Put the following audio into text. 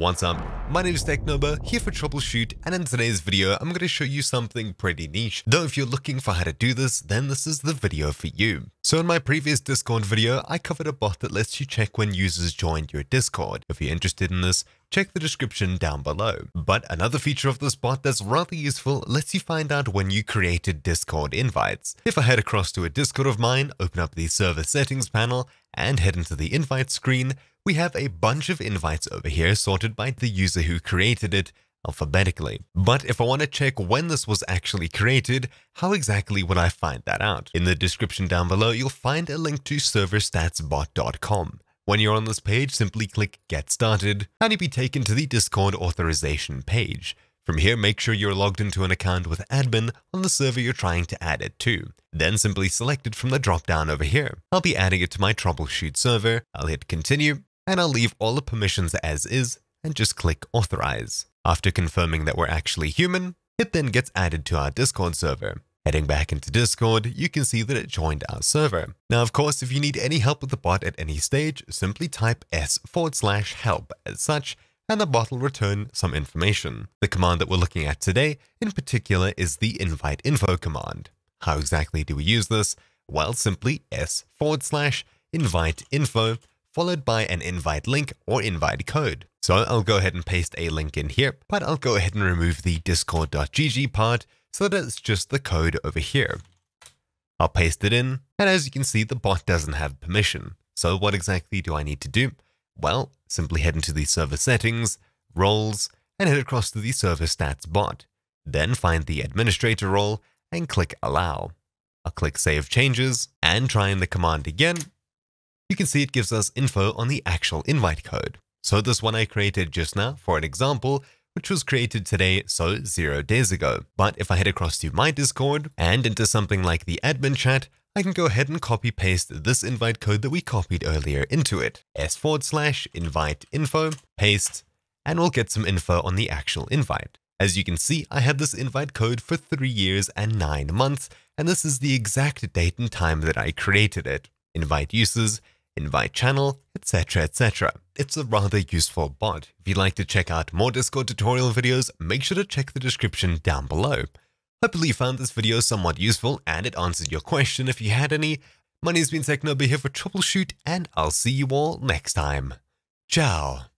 What's up? My name is Technobo, here for TroubleChute, and in today's video, I'm going to show you something pretty niche. Though if you're looking for how to do this, then this is the video for you. So in my previous Discord video, I covered a bot that lets you check when users joined your Discord. If you're interested in this, check the description down below. But another feature of this bot that's rather useful lets you find out when you created Discord invites. If I head across to a Discord of mine, open up the server settings panel, and head into the invite screen, we have a bunch of invites over here sorted by the user who created it alphabetically. But if I want to check when this was actually created, how exactly would I find that out? In the description down below, you'll find a link to serverstatsbot.com. When you're on this page, simply click Get Started, and you'll be taken to the Discord authorization page. From here, make sure you're logged into an account with admin on the server you're trying to add it to. Then simply select it from the drop-down over here. I'll be adding it to my TroubleChute server. I'll hit continue, and I'll leave all the permissions as is and just click authorize. After confirming that we're actually human, it then gets added to our Discord server. Heading back into Discord, you can see that it joined our server. Now, of course, if you need any help with the bot at any stage, simply type s forward slash help as such, and the bot will return some information. The command that we're looking at today, in particular, is the invite info command. How exactly do we use this? Well, simply s forward slash invite info followed by an invite link or invite code. So I'll go ahead and paste a link in here, but I'll go ahead and remove the discord.gg part so that it's just the code over here. I'll paste it in, and as you can see, the bot doesn't have permission. So what exactly do I need to do? Well, simply head into the server settings, roles, and head across to the server stats bot. Then find the administrator role and click allow. I'll click save changes and try in the command again. You can see it gives us info on the actual invite code. So this one I created just now for an example, which was created today, so zero days ago. But if I head across to my Discord and into something like the admin chat, I can go ahead and copy paste this invite code that we copied earlier into it. S forward slash invite info, paste, and we'll get some info on the actual invite. As you can see, I had this invite code for three years and nine months, and this is the exact date and time that I created it. Invite uses, invite channel, etc, etc. It's a rather useful bot. If you'd like to check out more Discord tutorial videos, make sure to check the description down below. Hopefully you found this video somewhat useful and it answered your question if you had any. My name's been Technobo here for TroubleChute and I'll see you all next time. Ciao.